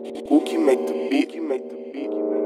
Who can make the beat?